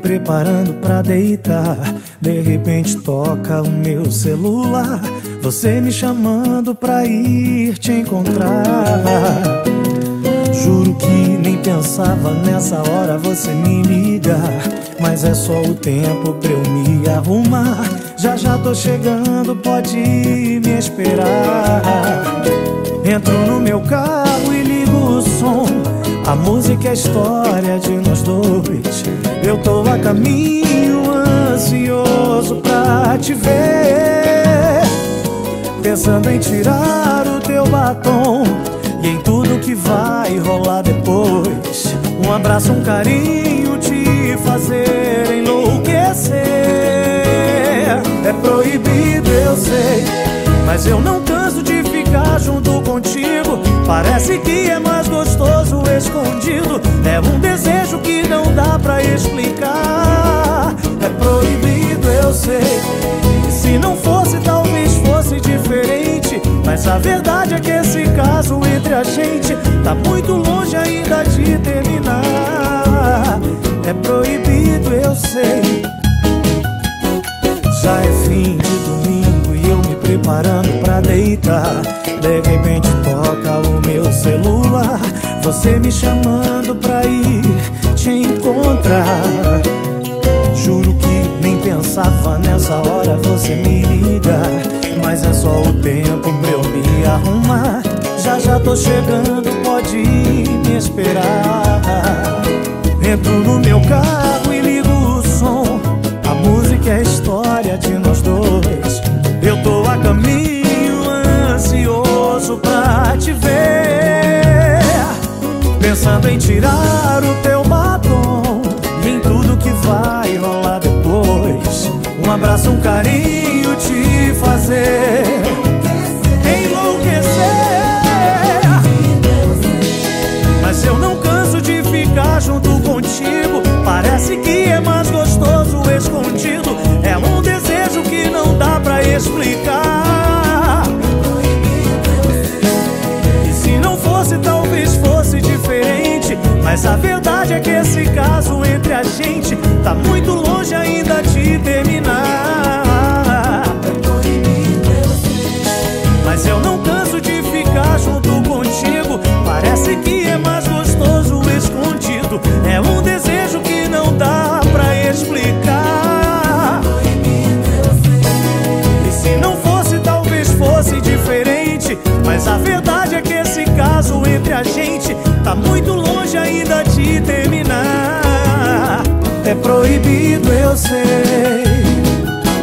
preparando pra deitar. De repente toca o meu celular. Você me chamando pra ir te encontrar. Juro que nem pensava nessa hora você me ligar. Mas é só o tempo pra eu me arrumar. Já já tô chegando, pode me esperar. Entro no meu carro e ligo o som. A música é a história de nós dois. Eu tô a caminho, ansioso pra te ver. Pensando em tirar o teu batom e em tudo que vai rolar depois. Um abraço, um carinho, te fazer enlouquecer. É proibido, eu sei, mas eu não canso de ficar junto contigo. Parece que é mais gostoso escondido. É um desejo que não dá pra explicar. É proibido, eu sei. Se não fosse, talvez fosse diferente. Mas a verdade é que esse caso entre a gente tá muito longe ainda de terminar. É proibido, eu sei. Já é fim de domingo e eu me preparando De repente toca o meu celular. Você me chamando pra ir te encontrar. Juro que nem pensava nessa hora você me ligar. Mas é só o tempo pra eu me arrumar. Já já tô chegando, pode me esperar. Entro no meu carro ainda proibido, eu sei.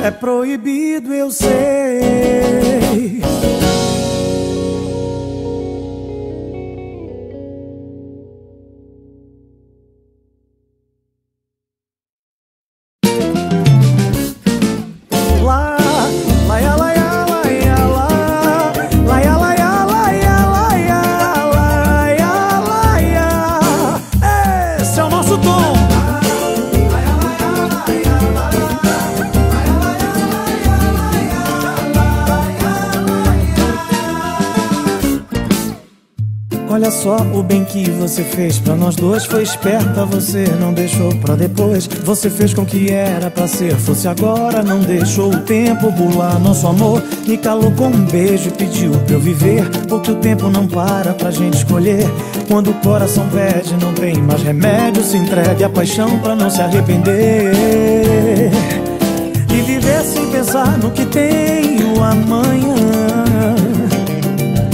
É proibido, eu sei. Olha só o bem que você fez pra nós dois. Foi esperta, você não deixou pra depois. Você fez com que era pra ser Fosse agora, não deixou o tempo burlar nosso amor. Me calou com um beijo e pediu pra eu viver Porque o tempo não para pra gente escolher. Quando o coração pede, não tem mais remédio Se entregue à paixão pra não se arrepender. E viver sem pensar no que tem o amanhã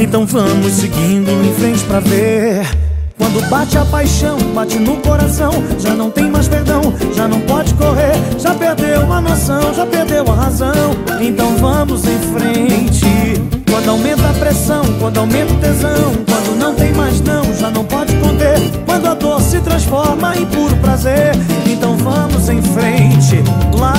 então vamos seguindo em frente pra ver. Quando bate a paixão, bate no coração, já não tem mais perdão, já não pode correr, já perdeu a noção, já perdeu a razão. Então vamos em frente. Quando aumenta a pressão, quando aumenta o tesão, quando não tem mais não, já não pode conter. Quando a dor se transforma em puro prazer, então vamos em frente. Lá,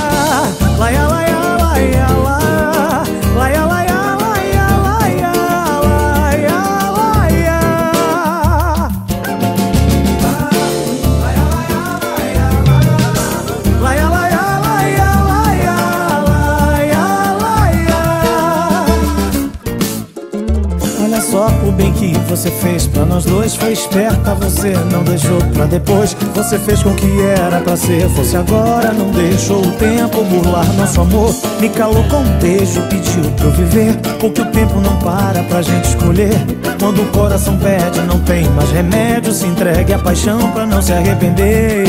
você fez pra nós dois Foi esperta, você não deixou pra depois. Você fez com que era pra ser Fosse agora, não deixou o tempo burlar nosso amor. Me calou com um beijo, pediu pra eu viver Porque o tempo não para pra gente escolher. Quando o coração pede, não tem mais remédio Se entregue à paixão pra não se arrepender.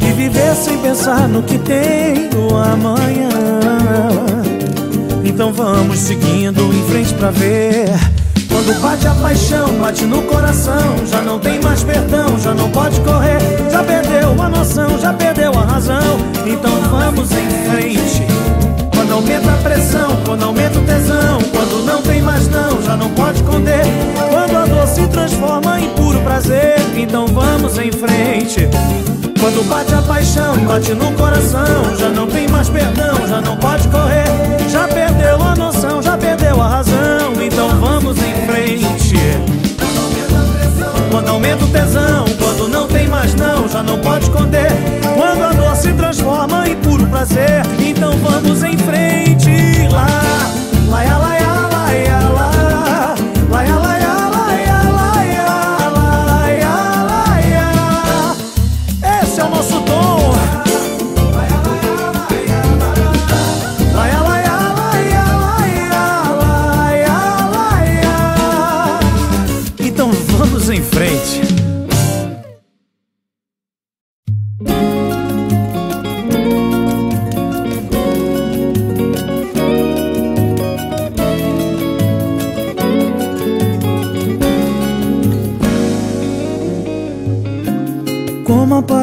E viver sem pensar no que tem no amanhã. Então vamos seguindo em frente pra ver Quando bate a paixão, bate no coração. Já não tem mais perdão, já não pode correr. Já perdeu a noção, já perdeu a razão. Então vamos em frente. Quando aumenta a pressão, quando aumenta o tesão. Quando não tem mais não, já não pode esconder. Quando a dor se transforma em puro prazer. Então vamos em frente. Quando bate a paixão, bate no coração. Já não tem mais perdão, já não pode correr. Já perdeu a noção, já perdeu a razão. Então vamos Quando aumenta o tesão, quando não tem mais não Já não pode esconder. Quando a dor se transforma em puro prazer Então vamos em frente. Lá, lá, lá,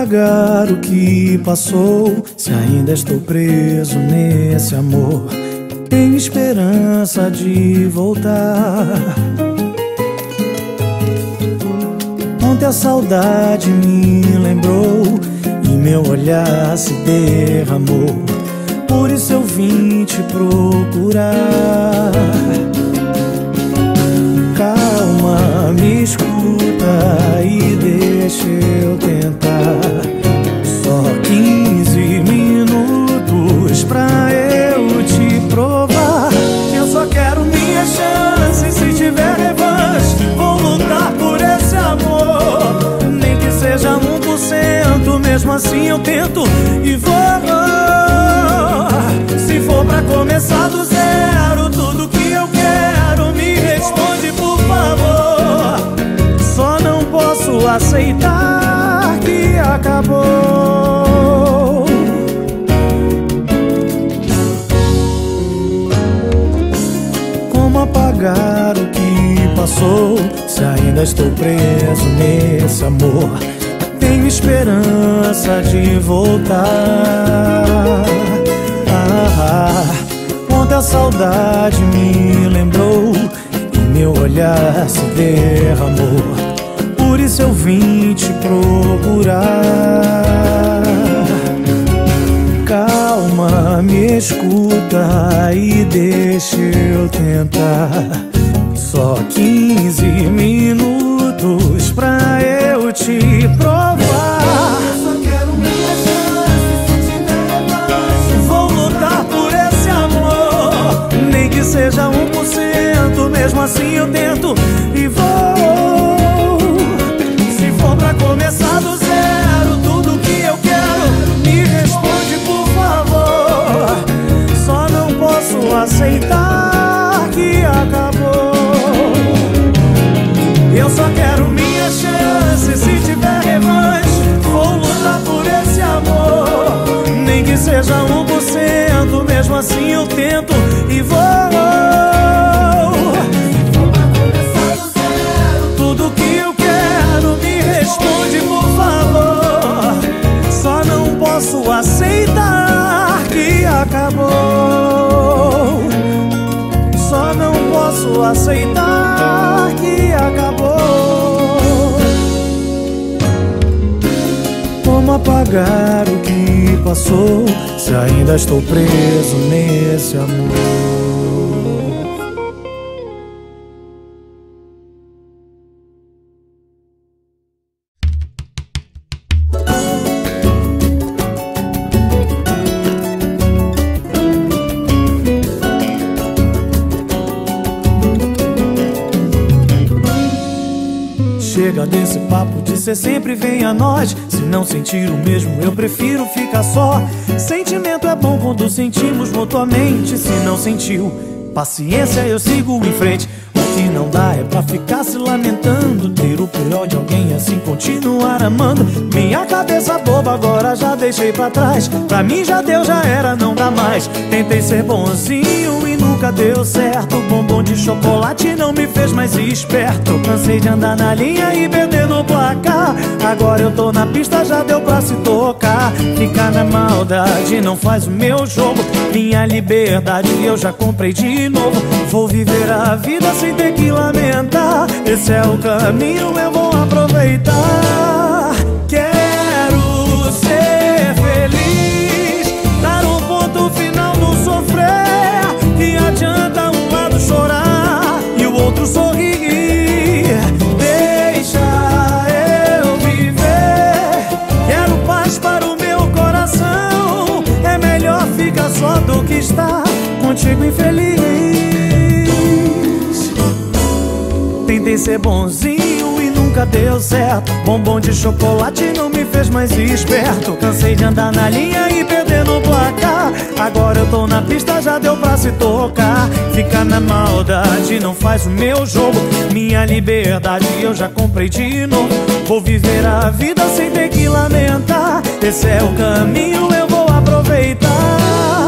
apagar o que passou. Se ainda estou preso nesse amor Tenho esperança de voltar. Ontem a saudade me lembrou E meu olhar se derramou. Por isso eu vim te procurar. Calma, me escuta e deixa eu tentar só 15 minutos pra eu te provar eu só quero minha chance. Se tiver revanche, vou lutar por esse amor. Nem que seja um por cento, mesmo assim eu tento e vou. Se for pra começar do zero, tudo que eu quero, me responde por favor. Só não posso aceitar estou preso nesse amor, tenho esperança de voltar. Ah, ontem a saudade me lembrou e meu olhar se derramou por isso eu vim te procurar. Calma, me escuta e deixa eu tentar. Só 15 minutos pra eu te provar. Só quero minha chance. Se tiver revanche, vou lutar por esse amor. Nem que seja um por cento, mesmo assim eu tento e vou. posso aceitar que acabou. Só não posso aceitar Apagar o que passou se ainda estou preso nesse amor? Chega desse papo de ser sempre vem a nós. Se não sentir o mesmo eu prefiro ficar só. Sentimento é bom quando sentimos mutuamente. Se não sentiu, paciência eu sigo em frente. O que não dá é pra ficar se lamentando. Ter o pior de alguém assim continuar amando. Minha cabeça boba agora já deixei pra trás. Pra mim já deu, já era, não dá mais. Tentei ser bonzinho e nunca deu certo. Bombom de chocolate não me fez mais esperto. Cansei de andar na linha e perder no placar. Agora eu tô na pista, já deu pra se tocar. Ficar na maldade não faz o meu jogo. Minha liberdade eu já comprei de novo. Vou viver a vida sem ter que lamentar. Esse é o caminho, eu vou aproveitar ser bonzinho e nunca deu certo. Bombom de chocolate não me fez mais esperto. Cansei de andar na linha e perder no placar. Agora eu tô na pista, já deu pra se tocar. Ficar na maldade não faz o meu jogo. Minha liberdade eu já comprei de novo. Vou viver a vida sem ter que lamentar. Esse é o caminho, eu vou aproveitar